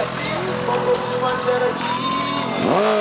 assim, faltou desmanchar aqui. Ah.